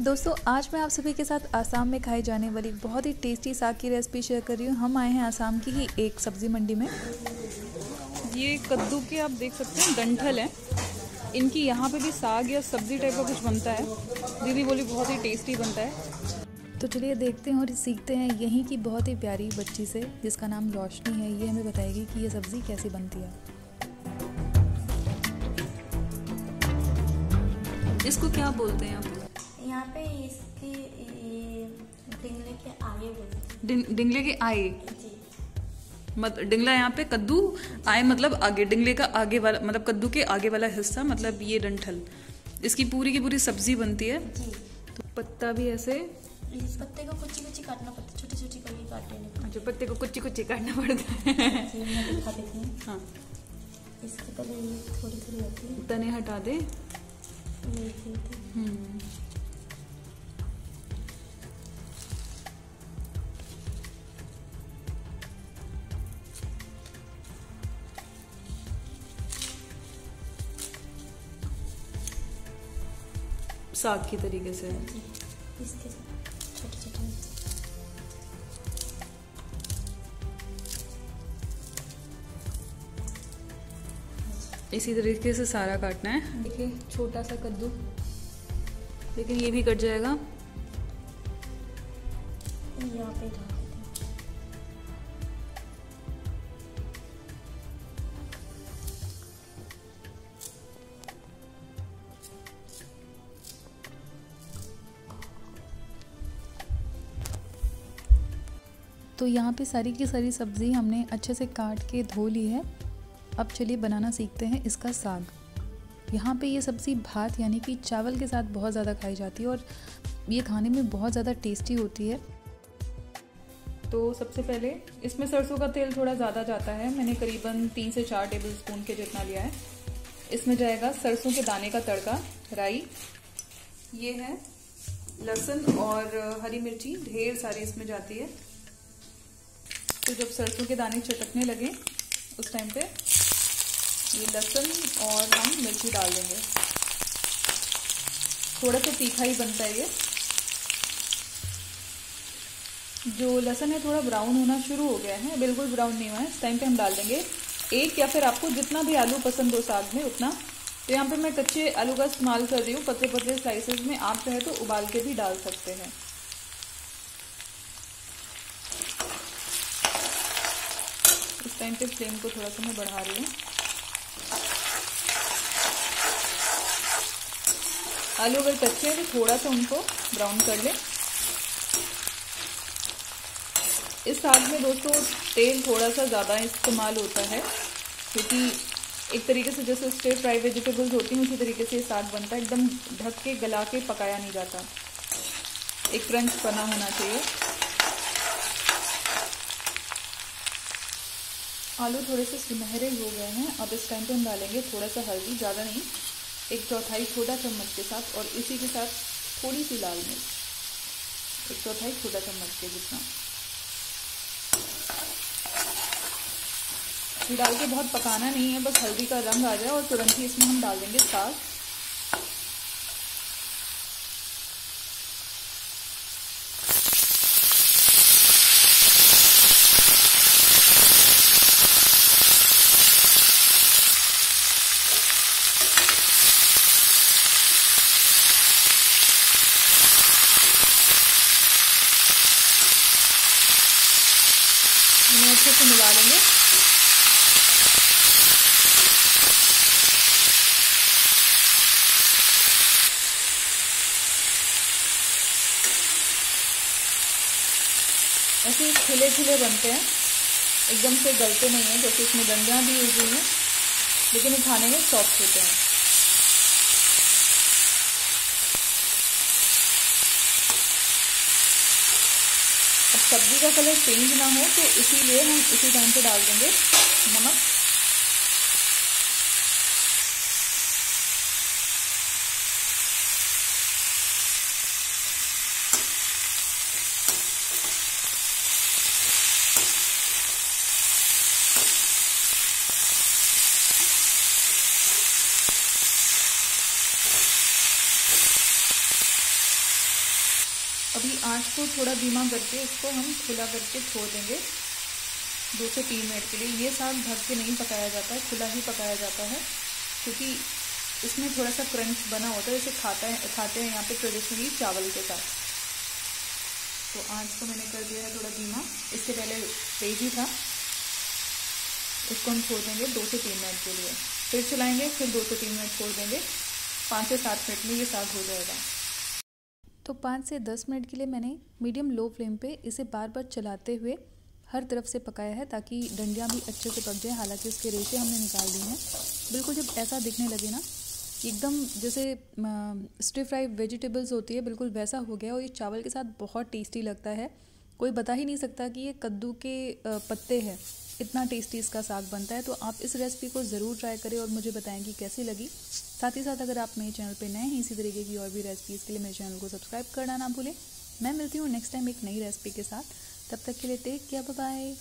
दोस्तों, आज मैं आप सभी के साथ आसाम में खाई जाने वाली बहुत ही टेस्टी साग की रेसिपी शेयर कर रही हूँ। हम आए हैं आसाम की ही एक सब्ज़ी मंडी में। ये कद्दू के आप देख सकते हैं, डंठल है। इनकी यहाँ पे भी साग या सब्ज़ी टाइप का कुछ बनता है। दीदी बोली बहुत ही टेस्टी बनता है। तो चलिए देखते हैं और सीखते हैं यहीं की बहुत ही प्यारी बच्ची से, जिसका नाम रोशनी है। ये हमें बताएगी कि ये सब्ज़ी कैसी बनती है। इसको क्या बोलते हैं आप? यहाँ पे इसके डिंगले के आगे बोलते डिंगले के आए? जी। मत डिंगला यहाँ पे कद्दू आए मतलब आगे डिंगले का आगे वाला मतलब कद्दू के आगे वाला हिस्सा मतलब ये डंठल। इसकी पूरी की पूरी सब्ज़ी बनती है। जी। तो पत्ता भी ऐसे? इस पत्ते को कुछ कुछ काटना पड़ता है छोटी छोटी करके काट लेने अच्छा पत्ते को कुच्ची कुच्ची काटना पड़ता है। हूँ। इसके पहले ये थोड़ी थोड़ी होती है। तने हटा दे। हम्म। साग की तरीके से। इसके छोटे छोटे इसी तरीके से सारा काटना है। देखिए छोटा सा कद्दू। लेकिन ये भी कट जाएगा। यहाँ पे डाल तो यहाँ पे सारी की सारी सब्ज़ी हमने अच्छे से काट के धो ली है। अब चलिए बनाना सीखते हैं इसका साग। यहाँ पे ये सब्ज़ी भात यानी कि चावल के साथ बहुत ज़्यादा खाई जाती है और ये खाने में बहुत ज़्यादा टेस्टी होती है। तो सबसे पहले इसमें सरसों का तेल थोड़ा ज़्यादा जाता है। मैंने करीबन तीन से चार टेबल स्पून के जितना लिया है। इसमें जाएगा सरसों के दाने का तड़का, राई। ये है लहसुन और हरी मिर्ची। ढेर सारी इसमें जाती है। तो जब सरसों के दाने चटकने लगे, उस टाइम पे ये लहसुन और हम मिर्ची डाल देंगे। थोड़ा सा तीखा ही बनता है ये। जो लहसुन है थोड़ा ब्राउन होना शुरू हो गया है, बिल्कुल ब्राउन नहीं हुआ है। इस टाइम पे हम डाल देंगे एक या फिर आपको जितना भी आलू पसंद हो साग में, उतना। तो यहाँ पे मैं कच्चे आलू का इस्तेमाल कर रही हूँ पतले पतले स्लाइसेस में। आप चाहे तो उबाल के भी डाल सकते हैं। टाइम पे फ्लेम को थोड़ा सा मैं बढ़ा रही हूँ। आलू अगर कच्चे हैं तो थोड़ा सा उनको ब्राउन कर लें। इस साग में दोस्तों तेल थोड़ा सा ज़्यादा इस्तेमाल होता है, क्योंकि एक तरीके से जैसे स्टे फ्राई वेजिटेबल्स होती हैं, उसी तरीके से ये साग बनता है। एकदम ढक के गला के पकाया नहीं जाता। एक क्रंच बना होना चाहिए। आलू थोड़े से सुनहरे हो गए हैं। अब इस टाइम पे हम डालेंगे थोड़ा सा हल्दी, ज़्यादा नहीं। एक चौथाई छोटा चम्मच के साथ और इसी के साथ थोड़ी सी लाल मिर्च। एक चौथाई छोटा चम्मच के जितना। ये डाल के बहुत पकाना नहीं है, बस हल्दी का रंग आ जाए और तुरंत ही इसमें हम डाल देंगे साग। अच्छे से मिला लेंगे ऐसे खिले खिले बनते हैं। एकदम से गलते नहीं हैं, जैसे इसमें डंडियाँ भी यूज़ हुई हैं, लेकिन खाने में सॉफ्ट होते हैं। सब्ज़ी का कलर चेंज ना हो तो इसीलिए हम इसी टाइम पे डाल देंगे नमक। अभी आँच को थोड़ा धीमा करके इसको हम खुला करके छोड़ देंगे। दो से तीन मिनट के लिए। ये साग ढक के नहीं पकाया जाता है, खुला ही पकाया जाता है, क्योंकि इसमें थोड़ा सा क्रंच बना होता है जैसे खाता है, खाते हैं यहाँ पे ट्रेडिशनली चावल के साथ। तो आँच को मैंने कर दिया है थोड़ा धीमा। इससे पहले तेज ही था। इसको हम छोड़ देंगे दो से तीन मिनट के लिए। फिर चलाएँगे, फिर दो से तीन मिनट छोड़ देंगे। पाँच से सात मिनट में ये साग हो जाएगा। तो पाँच से दस मिनट के लिए मैंने मीडियम लो फ्लेम पे इसे बार बार चलाते हुए हर तरफ़ से पकाया है ताकि डंडियाँ भी अच्छे से पक जाएँ। हालाँकि उसके रेशे हमने निकाल दिए हैं। बिल्कुल जब ऐसा दिखने लगे ना, एकदम जैसे स्टिफ फ्राई वेजिटेबल्स होती है, बिल्कुल वैसा हो गया और ये चावल के साथ बहुत टेस्टी लगता है। कोई बता ही नहीं सकता कि ये कद्दू के पत्ते हैं। इतना टेस्टी इसका साग बनता है तो आप इस रेसिपी को ज़रूर ट्राई करें और मुझे बताएँ कि कैसी लगी। साथ ही साथ अगर आप मेरे चैनल पर नए हैं, इसी तरीके की और भी रेसिपीज़ के लिए मेरे चैनल को सब्सक्राइब करना ना भूलें। मैं मिलती हूँ नेक्स्ट टाइम एक नई रेसिपी के साथ। तब तक के लिए टेक केयर बाय